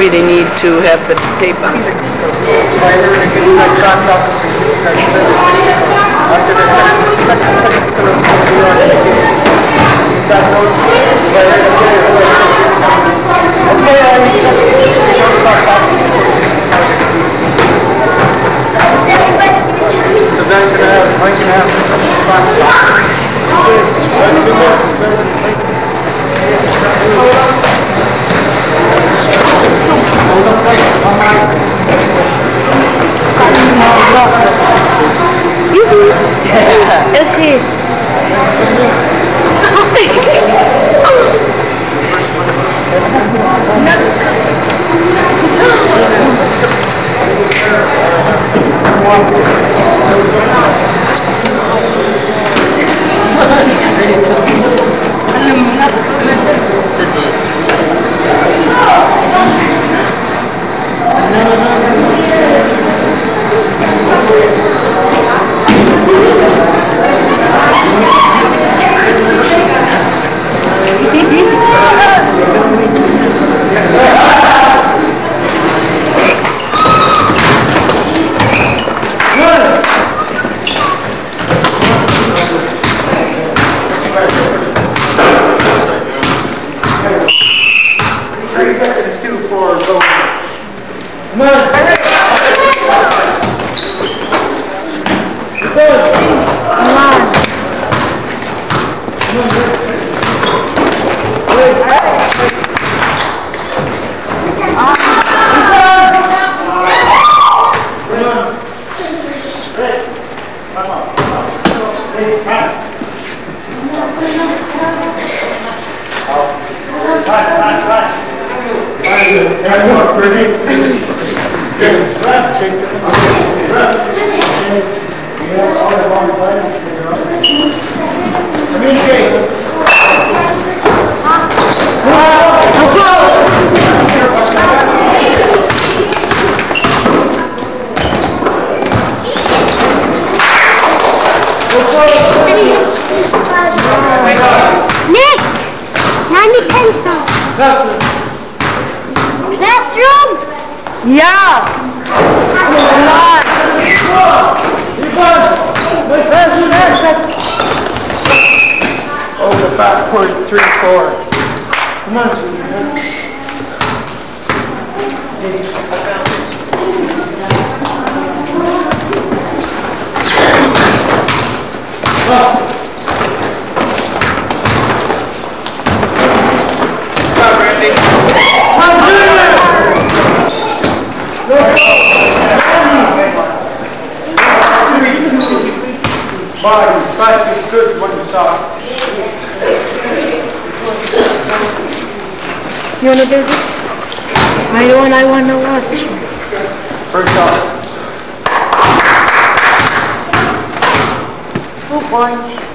really need to have the tape on Eu sei. Thank you. Body, back is good when it's out. You wanna do this? I know and I wanna watch. First off. Oh boy.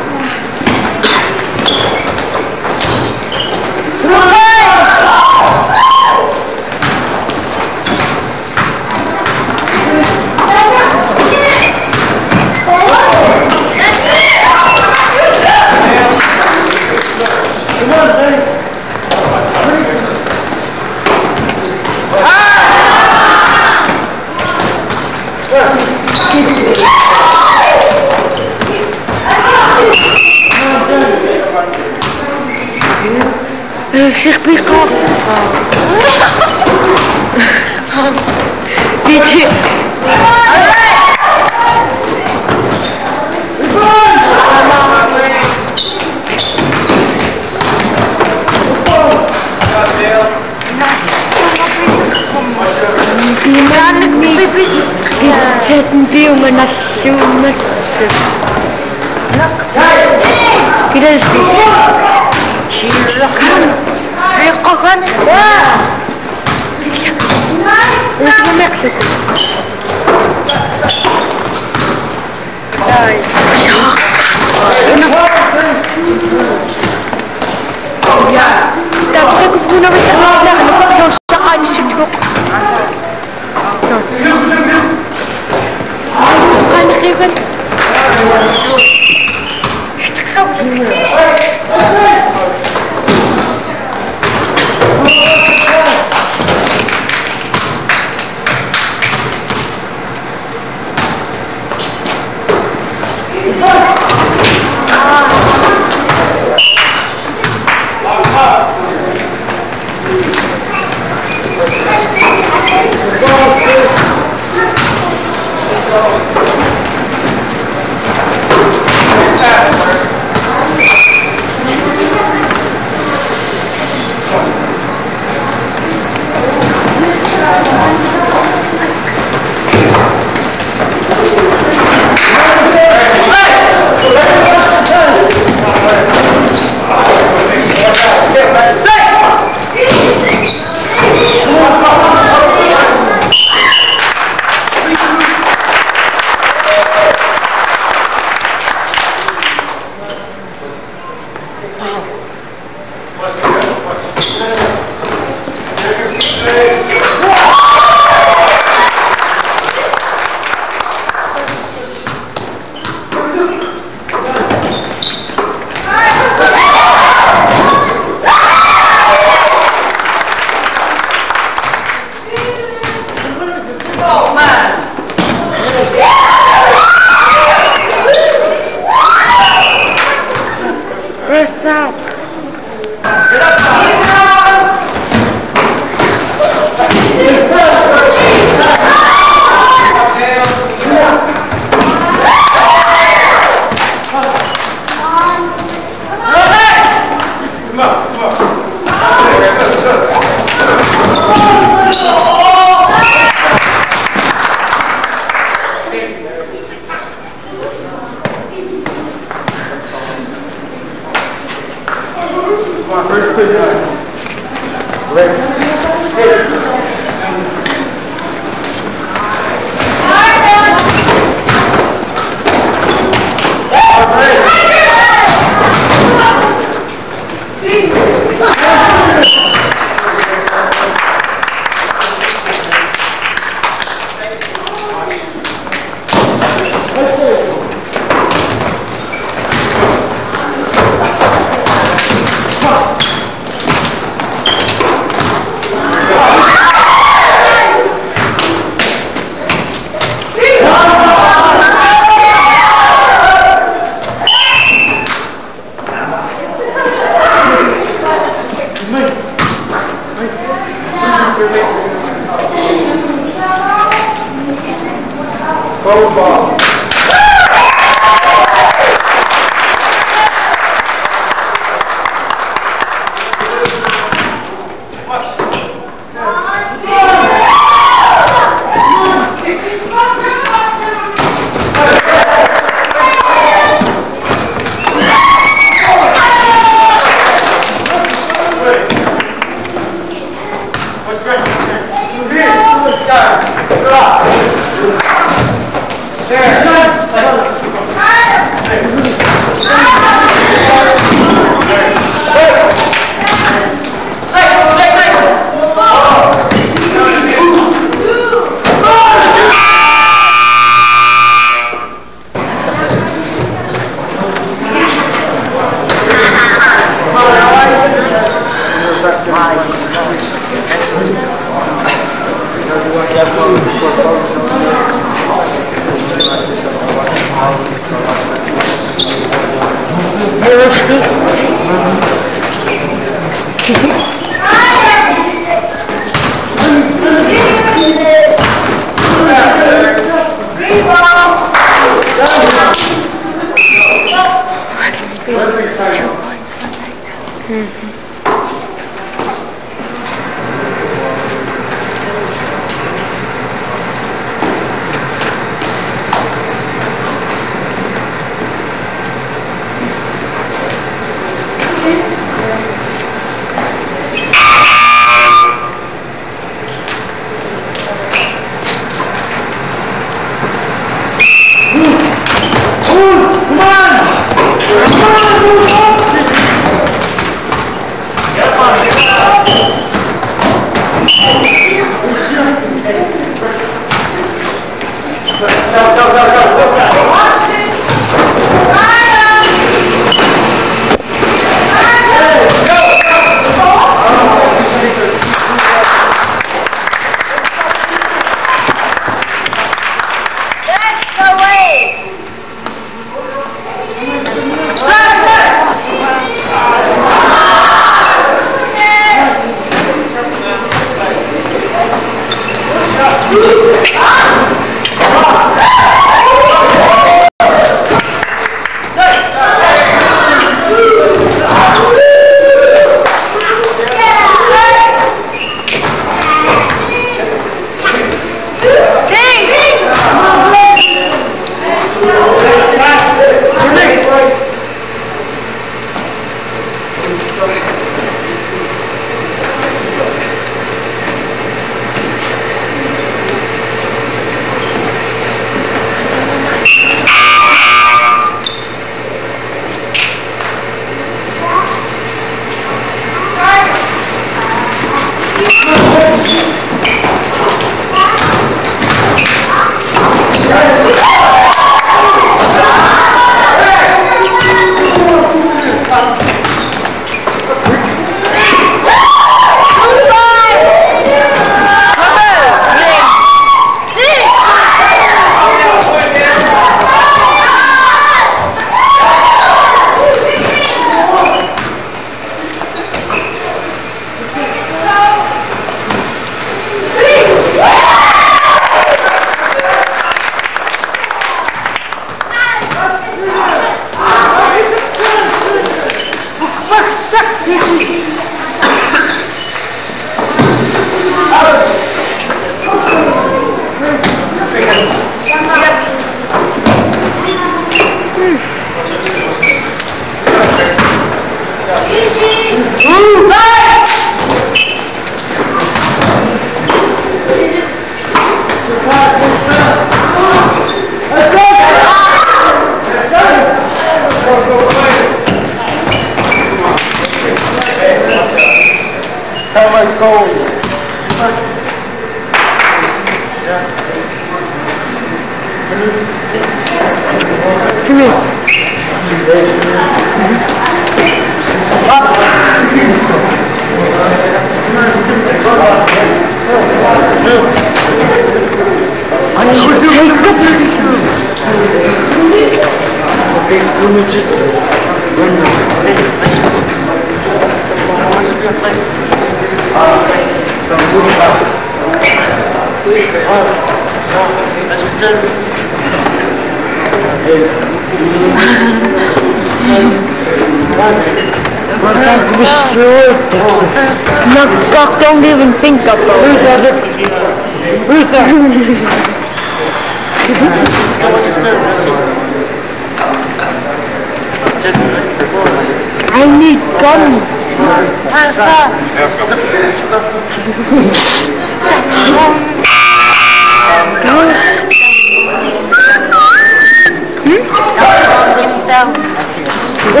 You're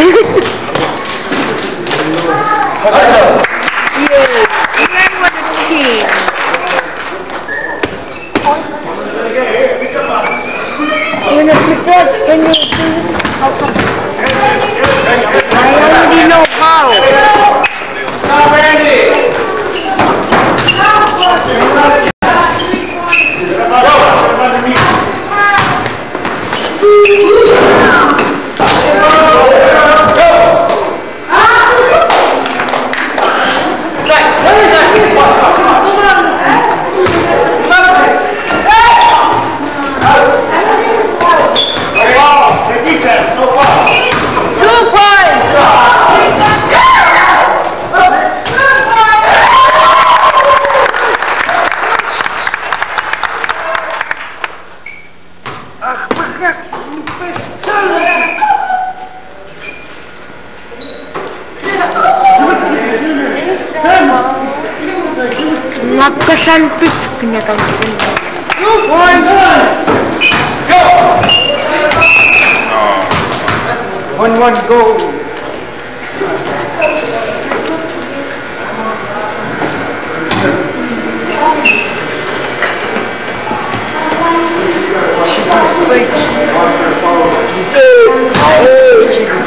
gonna prepare any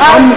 I'm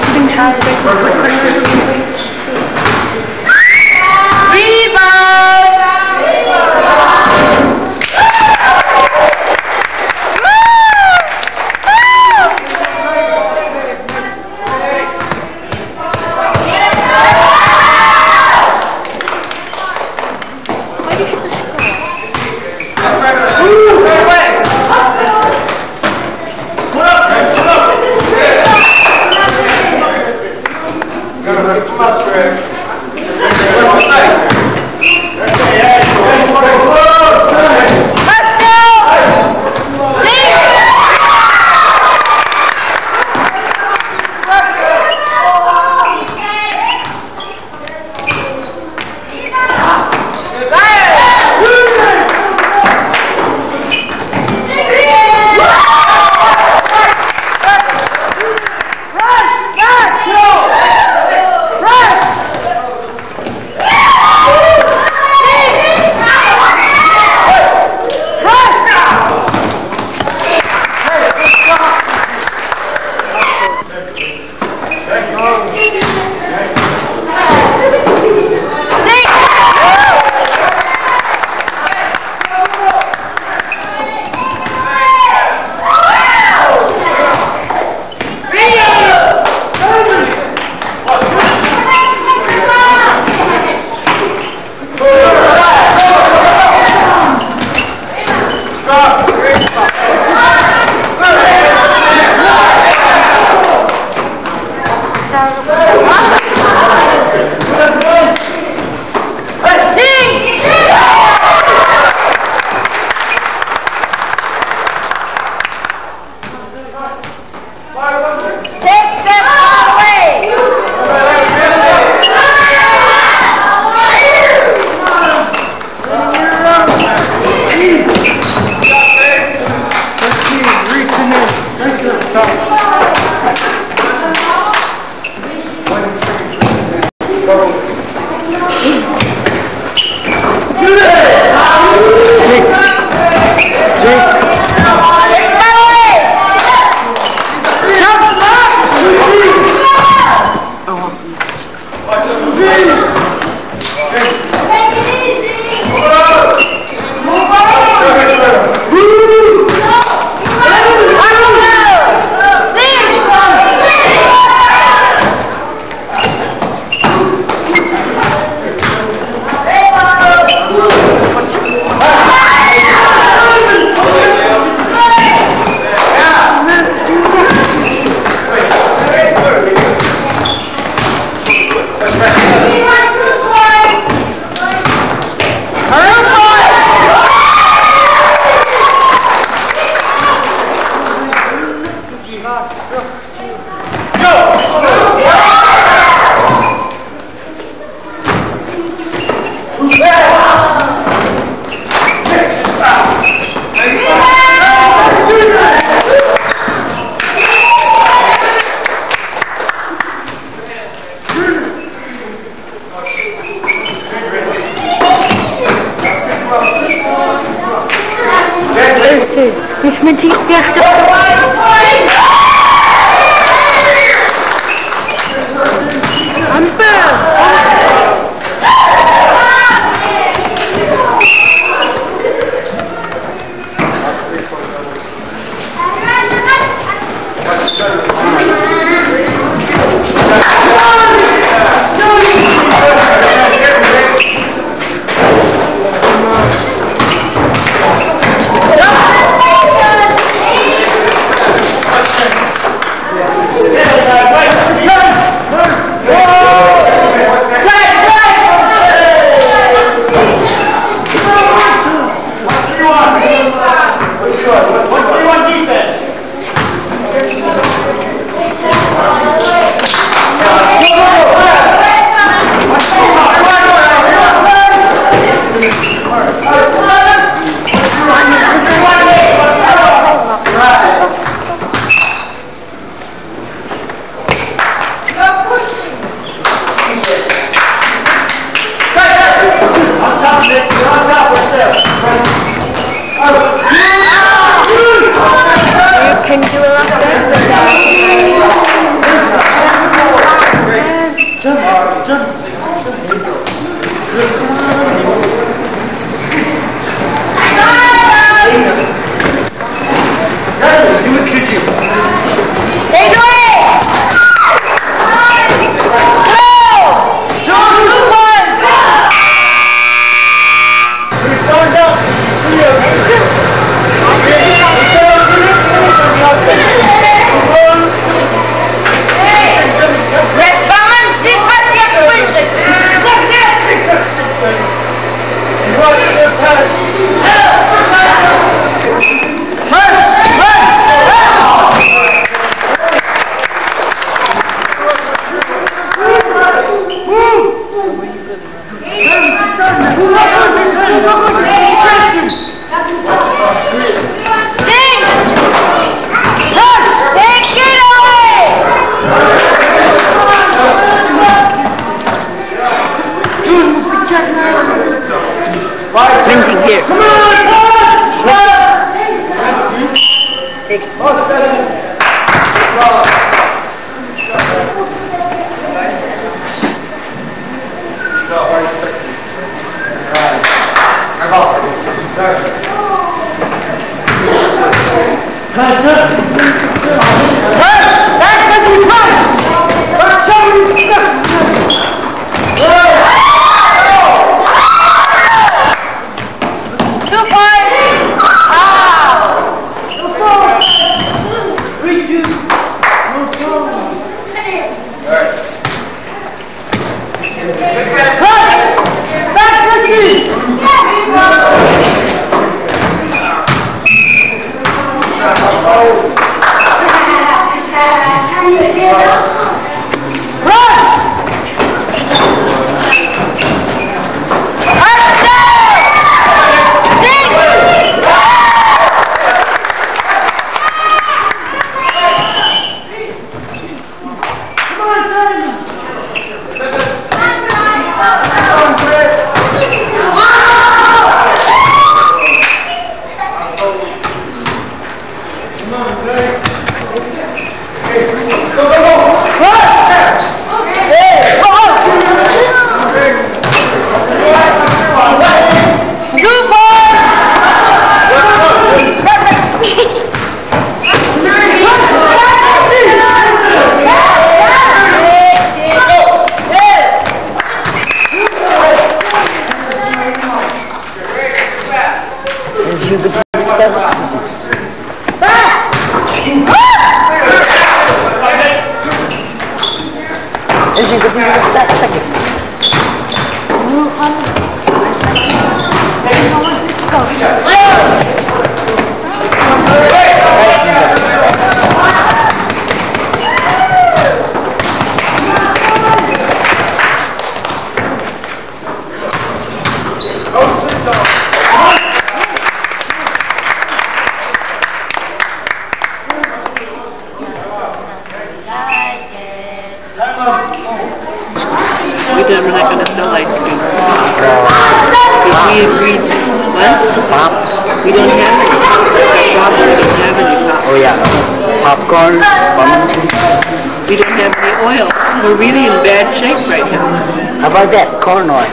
corn oil.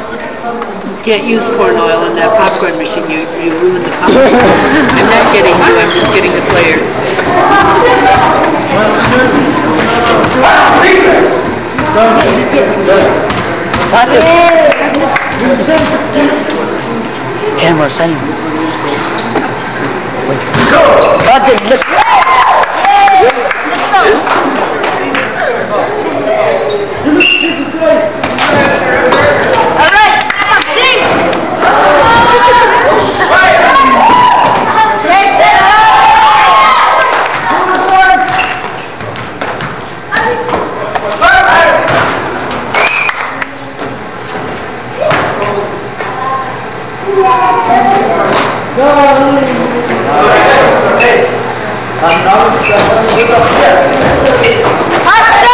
Can't use corn oil in that popcorn machine. You, you ruin the popcorn. I'm not getting you. I'm just getting the player. And we're saying. Project, আচ্ছা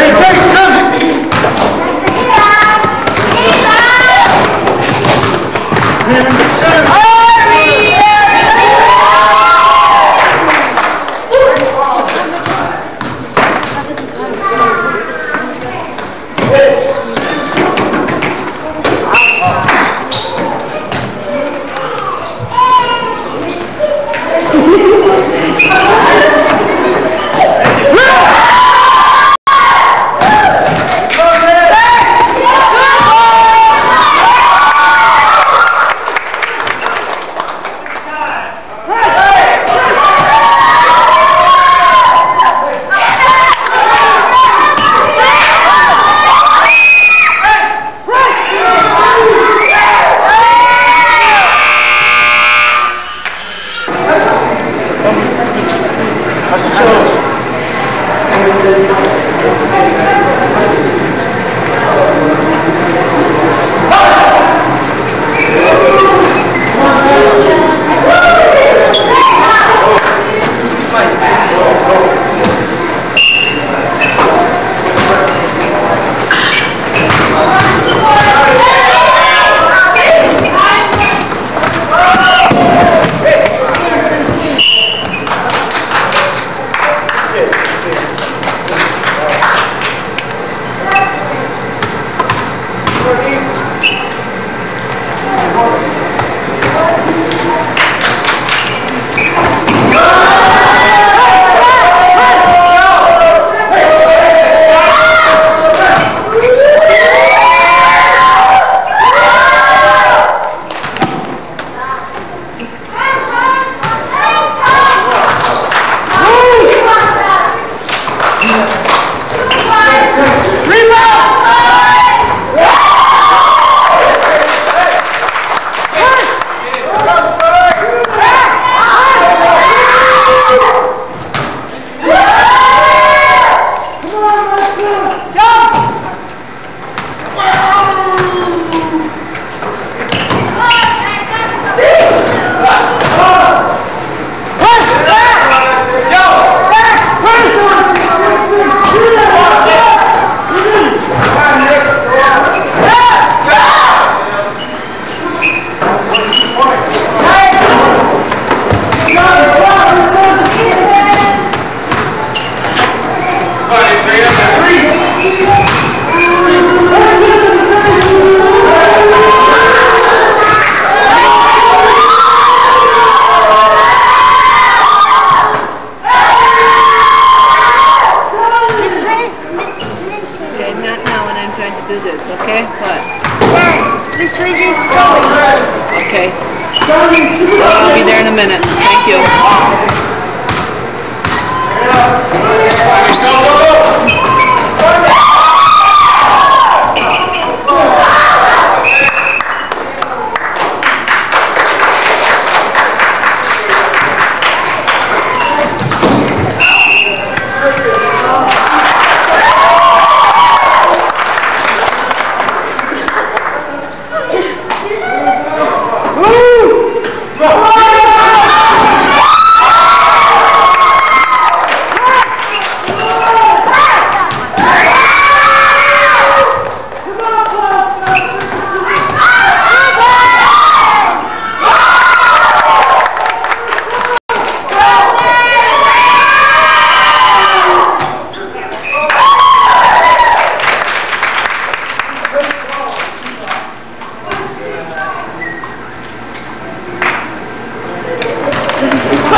Okay,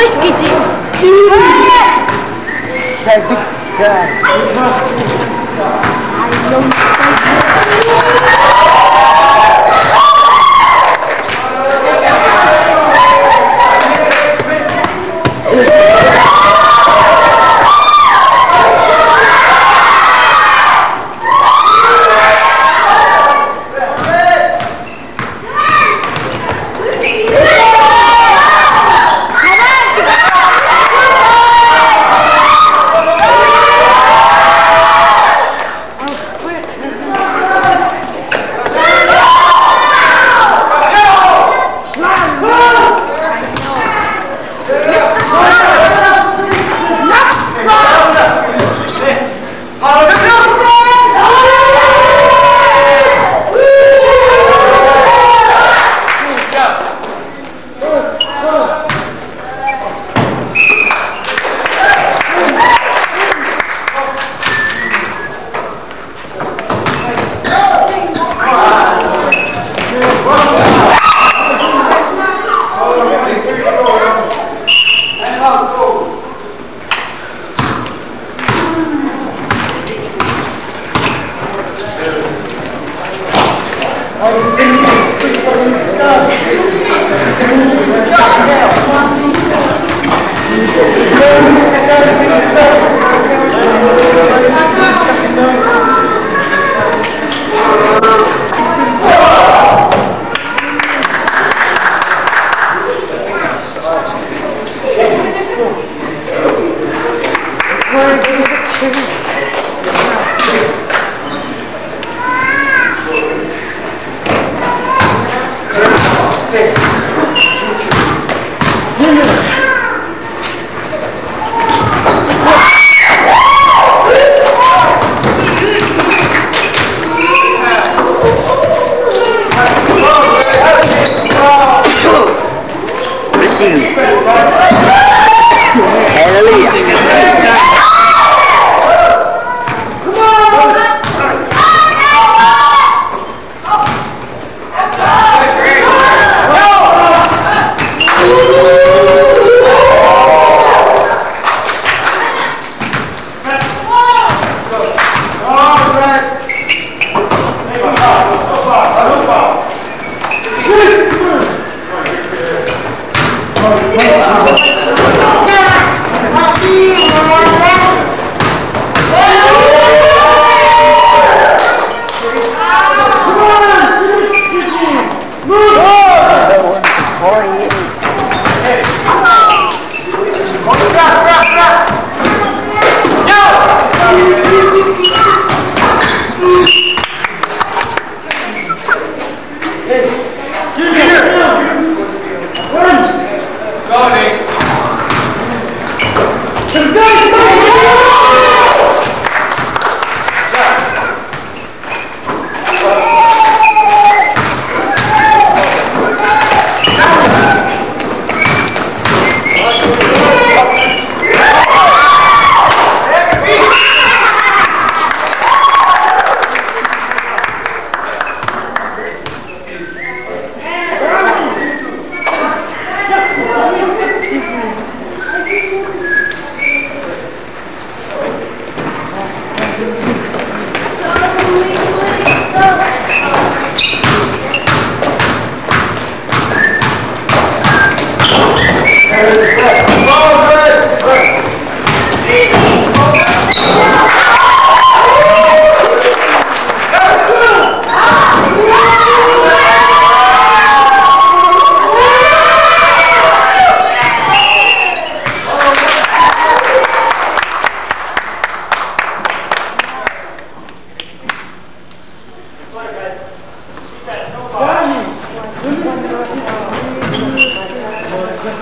맛있겠지? 잘 빗. 야.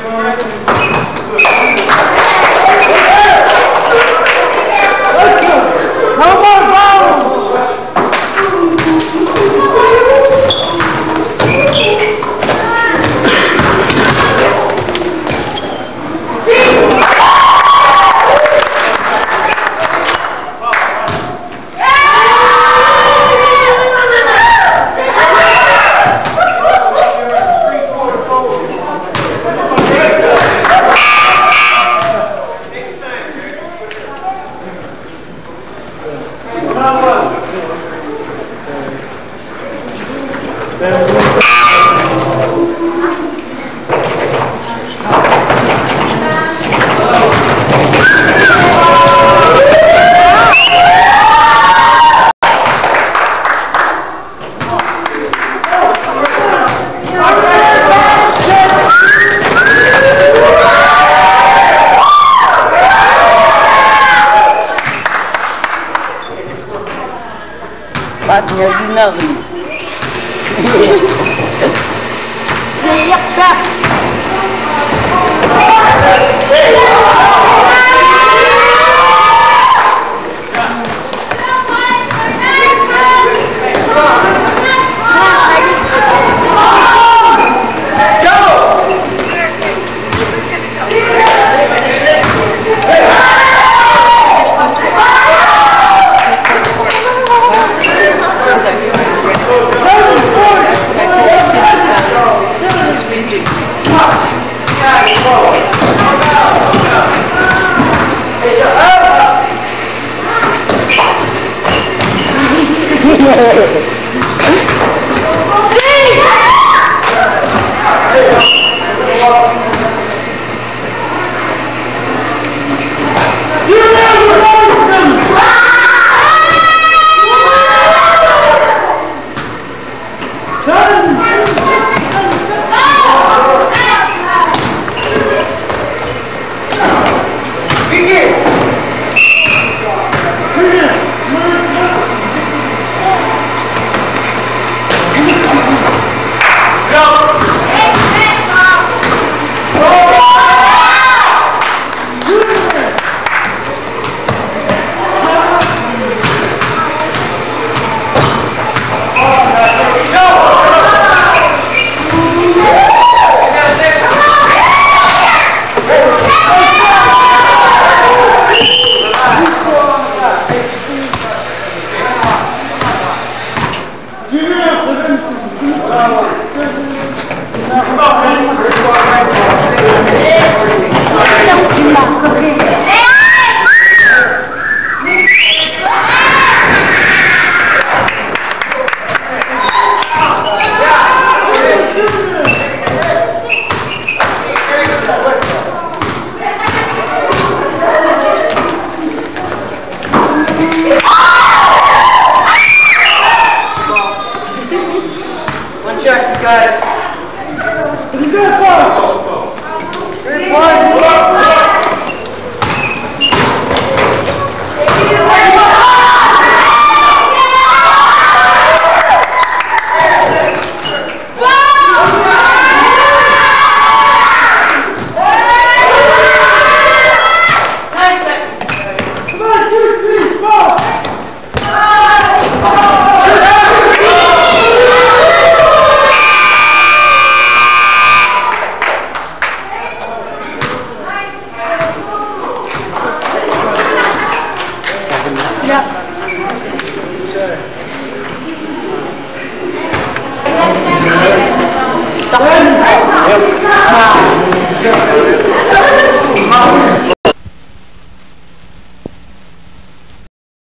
Partner